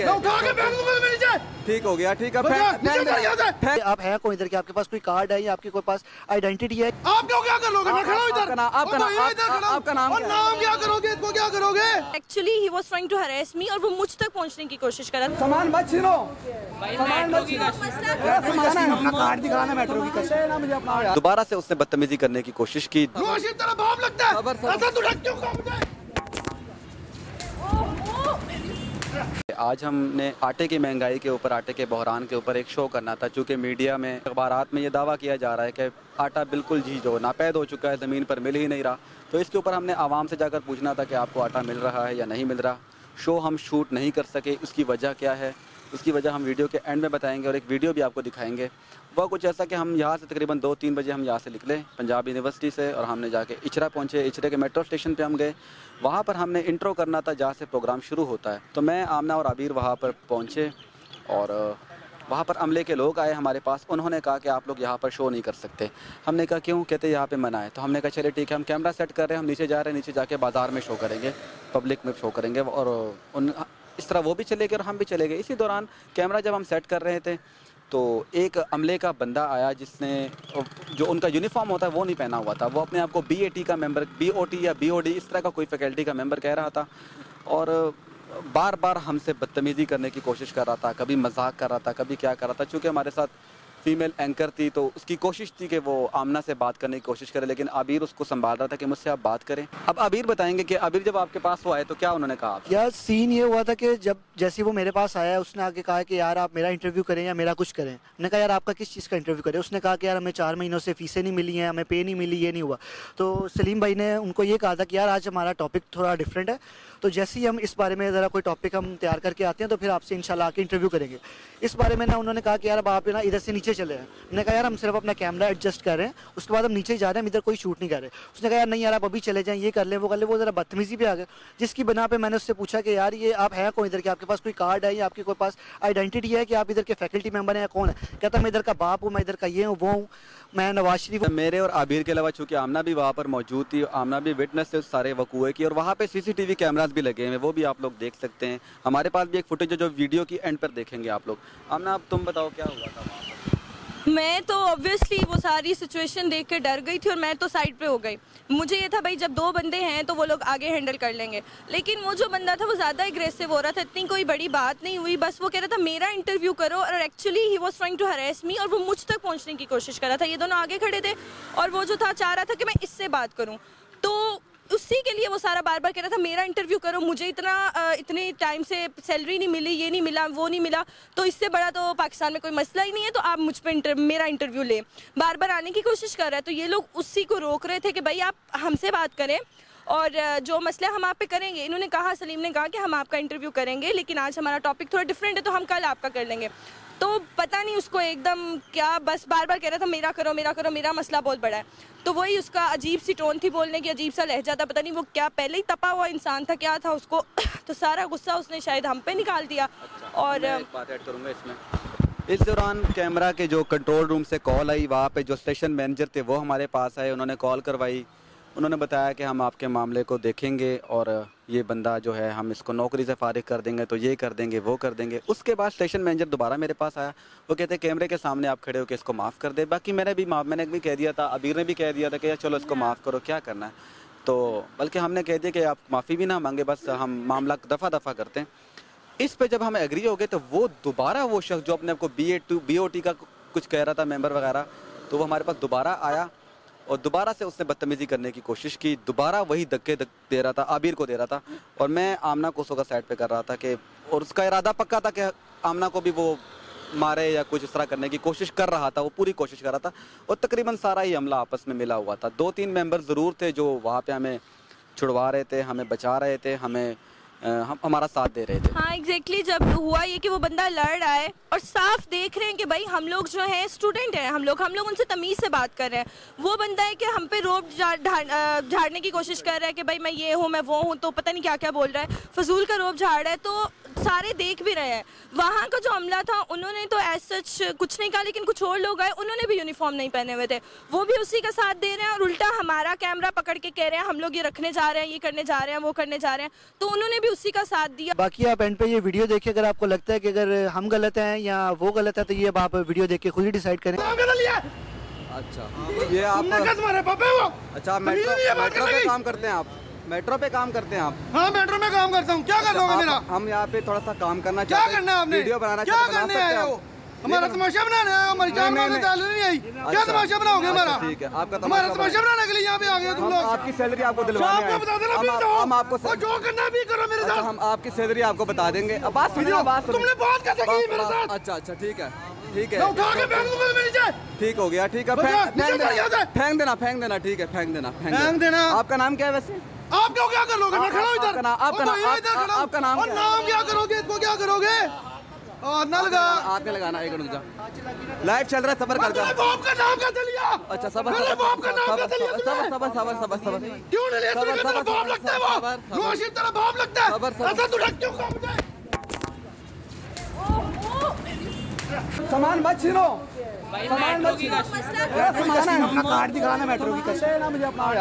ठीक है। मैं उठा के फेंक दूँगा तुम्हें नीचे ठीक हो गया ठीक है। फेंक- नीचे उतर दे। से। आप हैं कौन इधर के आपके पास कोई कार्ड है या आपके कोई पास आइडेंटिटी है? आप क्यों क्या कर लोगे? मैं खड़ा हूँ इधर। आपका नाम- आपका नाम- हूँ। नाम और क्या नाम क्या करोगे? इसको क्या करोगे? Actually he was trying to harass me और वो मुझ तक पहुँचने की कोशिश कर रहा था। सामान मत छीनो। सामान मत छीनो। क्या सामान अपना कार्ड दिखाना मेट्रो की दे ना मुझे अपना दोबारा से उसने बदतमीजी करने की कोशिश की। तेरा बाप लगता है। सबर, सबर। ऐसा तू ढक क्यों मुझे आज हमने आटे की महँगाई के ऊपर, आटे के बहरान के ऊपर एक शो करना था, चूँकि मीडिया में अखबार में ये दावा किया जा रहा है कि आटा बिल्कुल जी जो नापैद हो चुका है, ज़मीन पर मिल ही नहीं रहा। तो इसके ऊपर हमने आवाम से जाकर पूछना था कि आपको आटा मिल रहा है या नहीं मिल रहा। शो हम शूट नहीं कर सके उसकी वजह क्या है? उसकी वजह हम वीडियो के एंड में बताएँगे और एक वीडियो भी आपको दिखाएँगे। वह कुछ ऐसा कि हम यहाँ से तकरीबन दो तीन बजे हम यहाँ से निकले पंजाब यूनिवर्सिटी से और हमने जाके इचरा पहुँचे। इचरे के मेट्रो स्टेशन पे हम गए। वहाँ पर हमने इंट्रो करना था जहाँ से प्रोग्राम शुरू होता है। तो मैं, आमना और आबिर वहाँ पर पहुँचे और वहाँ पर अमले के लोग आए हमारे पास। उन्होंने कहा कि आप लोग यहाँ पर शो नहीं कर सकते। हमने कहा, क्यों? कहते यहाँ पे मना है। तो हमने कहा चले ठीक है, हम कैमरा सेट कर रहे हैं, हम नीचे जा रहे हैं, नीचे जाके बाज़ार में शो करेंगे पब्लिक में शो करेंगे और उन इस तरह वो भी चले गए और हम भी चले गए। इसी दौरान कैमरा जब हम सेट कर रहे थे तो एक अमले का बंदा आया जिसने, जो उनका यूनिफॉर्म होता है वो नहीं पहना हुआ था। वो अपने आप को बीएटी का मेंबर बीओटी या बीओडी इस तरह का कोई फैकल्टी का मेंबर कह रहा था और बार बार हमसे बदतमीज़ी करने की कोशिश कर रहा था, कभी मज़ाक कर रहा था, कभी क्या कर रहा था। चूँकि हमारे साथ फीमेल एंकर थी तो उसकी कोशिश थी कि वो आमना से बात करने की कोशिश करे, लेकिन अबीर उसको संभाल रहा था कि मुझसे आप बात करें। अब अबीर बताएँगे कि अबीर जब आपके पास वो आए तो क्या उन्होंने कहा? यार सीन ये हुआ था कि जब, जैसे वो मेरे पास आया, उसने आगे कहा कि यार आप मेरा इंटरव्यू करें या मेरा कुछ करें। मैंने कहा, यार, आपका किस चीज़ का इंटरव्यू करें? उसने कहा कि, यार, हमें चार महीनों से फीसें नहीं मिली हैं, हमें पे नहीं मिली, ये नहीं हुआ। तो सलीम भाई ने उनको ये कहा था कि, यार, आज हमारा टॉपिक थोड़ा डिफरेंट है। तो जैसे ही हम इस बारे में ज़रा कोई टॉपिक हम तैयार करके आते हैं तो फिर आपसे इंशाल्लाह आके इंटरव्यू करेंगे। इस बारे में ना उन्होंने कहा कि, यार आप ना इधर से नीचे चले हैं। मैंने कहा, यार, हम सिर्फ़ अपना कैमरा एडजस्ट कर रहे हैं। उसके बाद हम नीचे जा रहे हैं, हम इधर कोई शूट नहीं कर रहे। उसने कहा, यार, नहीं यार, आप अभी चले जाएँ, ये कर लें, वो कर लें। वो ज़रा बदतमीजी पे आ गए। जिसकी बना पे मैंने उससे पूछा कि, यार, ये आप हैं कौन इधर के? आपके पास कोई कार्ड है या आपके कोई पास आइडेंटिटी है कि आप इधर के फैकल्टी मेंबर हैं कौन है? कहता, मैं इधर का बाप हूँ, मैं इधर का ये हूँ, वो हूँ, मैं नवाज़ शरीफ मेरे और आबिर के अलावा चूँकि आमना भी वहाँ पर मौजूद थी, आमना भी विटनेस थे सारे वकूए की, और वहाँ पे सीसीटीवी कैमरास भी लगे हुए हैं, वो भी आप लोग देख सकते हैं। हमारे पास भी एक फुटेज है, जो वीडियो की एंड पर देखेंगे आप लोग। आमना, अब तुम बताओ, क्या हुआ था वहाँ? मैं तो ऑब्वियसली वो सारी सिचुएशन देख के डर गई थी और मैं तो साइड पे हो गई। मुझे ये था, भाई, जब दो बंदे हैं तो वो लोग आगे हैंडल कर लेंगे। लेकिन वो जो बंदा था, वो ज़्यादा एग्रेसिव हो रहा था, इतनी कोई बड़ी बात नहीं हुई। बस वो कह रहा था, मेरा इंटरव्यू करो। और actually he was trying to harass me और वो मुझ तक पहुँचने की कोशिश कर रहा था। ये दोनों आगे खड़े थे और वो जो था, चाह रहा था कि मैं इससे बात करूँ। उसी के लिए वो सारा बार बार कह रहा था मेरा इंटरव्यू करो मुझे इतना इतने टाइम से सैलरी नहीं मिली ये नहीं मिला वो नहीं मिला। तो इससे बड़ा तो पाकिस्तान में कोई मसला ही नहीं है तो आप मुझ पर इंटर, मेरा इंटरव्यू लें। बार बार आने की कोशिश कर रहा है तो ये लोग उसी को रोक रहे थे कि भाई आप हमसे बात करें और जो मसला हम आप पे करेंगे इन्होंने कहा सलीम ने कहा कि हम आपका इंटरव्यू करेंगे लेकिन आज हमारा टॉपिक थोड़ा डिफरेंट है तो हम कल आपका कर लेंगे। तो पता नहीं उसको एकदम क्या बस बार बार कह रहा था मेरा करो मेरा करो मेरा मसला बहुत बड़ा है। तो वही उसका अजीब सी टोन थी बोलने की अजीब सा लहजा था पता नहीं वो क्या पहले ही तपा हुआ इंसान था क्या था उसको? तो सारा गुस्सा उसने शायद हम पे निकाल दिया। अच्छा, और बात ऐड करूँगा इसमें। इस दौरान कैमरा के जो कंट्रोल रूम से कॉल आई वहाँ पे जो स्टेशन मैनेजर थे वो हमारे पास आए उन्होंने कॉल करवाई। उन्होंने बताया कि हम आपके मामले को देखेंगे और ये बंदा जो है, हम इसको नौकरी से फारिग कर देंगे तो ये कर देंगे, वो कर देंगे। उसके बाद स्टेशन मैनेजर दोबारा मेरे पास आया। वो कहते, कैमरे के सामने आप खड़े होकर इसको माफ़ कर दे। बाकी मैंने भी माफ़, मैंने भी कह दिया था, अबीर ने भी कह दिया था कि, यार, चलो इसको माफ़ करो, क्या करना है? तो बल्कि हमने कह दिया कि, आप माफ़ी भी ना मांगे, बस हम मामला दफ़ा दफ़ा करते हैं। इस पे जब हम एग्री हो गए तो वो दोबारा वो शख्स जो अपने आपको B A two B O T का कुछ कह रहा था मेंबर वगैरह तो वो हमारे पास दोबारा आया। और दोबारा से उसने बदतमीजी करने की कोशिश की। दोबारा वही धक्के धक दे रहा था, आबिर को दे रहा था। और मैं आमना को उसका साइड पे कर रहा था कि, और उसका इरादा पक्का था कि आमना को भी वो मारे या कुछ इस तरह करने की कोशिश कर रहा था, वो पूरी कोशिश कर रहा था। और तकरीबन सारा ही हमला आपस में मिला हुआ था। दो तीन मेंबर ज़रूर थे जो वहाँ पे हमें छुड़वा रहे थे, हमें बचा रहे थे, हमें हम हमारा साथ दे रहे थे। हाँ एग्जैक्टली exactly, जब हुआ ये कि वो बंदा लड़ रहा है और साफ़ देख रहे हैं कि भाई हम लोग जो हैं स्टूडेंट हैं हम लोग हम लोग उनसे तमीज़ से बात कर रहे हैं। वो बंदा है कि हम पे रोप झाड़ने की कोशिश कर रहा है कि भाई मैं ये हूँ मैं वो हूँ तो पता नहीं क्या क्या बोल रहा है। फजूल का रोप झाड़ रहा है तो सारे देख भी रहे हैं। वहाँ का जो अमला था उन्होंने तो एज सच कुछ नहीं कहा लेकिन कुछ और लोग आए उन्होंने भी यूनिफॉर्म नहीं पहने हुए थे। वो भी उसी का साथ दे रहे हैं और उल्टा हमारा कैमरा पकड़ के कह रहे हैं हम लोग ये रखने जा रहे हैं ये करने जा रहे हैं वो करने जा रहे हैं। तो उन्होंने भी उसी का साथ दिया। बाकी आप एंड पे ये वीडियो देखिए अगर आपको लगता है कि अगर हम गलत हैं या वो गलत है तो ये अब आप वीडियो देख के खुद ही डिसाइड करें। अच्छा। ये आप अच्छा मेट्रो पे काम करते हैं आप। मेट्रो पे काम करते हैं आप। हाँ मेट्रो में काम करता हूँ। क्या कर लोगे मेरा? हम यहाँ पे थोड़ा सा काम करना क्या चाहते हैं। करना है आपने? वीडियो बनाना क्या चाहते हैं, करने आए हो? हमारा तमाशा बनाने आए हमारी नहीं, कैमरा नहीं, नहीं। आई। क्या अच्छा। तमाशा बनाओगे अच्छा, हमारा? ठीक है, आपका हमारा तमाशा बनाने के लिए यहाँ पे आ गए तुम लोग। आपकी सैलरी आपको जो दिलवाने आपको बता देना हम हम आपको जो करना भी करो मेरे अच्छा साथ। हम आपकी सैलरी आपको बता देंगे। अब बात सुनिए बात तुमने बात कैसे की मेरे साथ? अच्छा अच्छा ठीक है ठीक मैं उठा के है फेंक दूँगा मेरे नीचे। ठीक हो गया ठीक है फेंक देना फेंक देना फेंक देना ठीक है फेंक देना फेंक देना। आपका नाम क्या है वैसे? आप क्यों क्या कर लोगे? मैं खड़ा हूँ इधर। आपका नाम- आपका नाम- हूँ। क्या है? करोगे? इसको क्या करोगे? न लगा। हाथ में लगाना एक मिनट जा। लाइव चल रहा है सबर कर बाप का नाम कैसे लिया अच्छा सबर सबर। बाप का नाम सबर कैसे लिया सबर सबर सबर सबर सबर। क्यों नहीं लिया? सबर, तेरा बाप लगता है वो। सबर। तेरा बाप लगता है। सबर, सबर। ऐसा तू ढक क्यों मुझे सामान मत छीनो। सामान मत छीनो। सामान है अपना कार्ड दिखाना मेट्रो की मुझे अपना